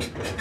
Thank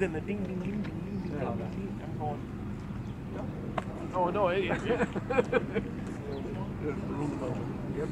than the ding, ding, ding, ding, ding, yeah. ding. I'm going, yeah. oh no, it is. Yeah. Yep.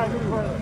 All right,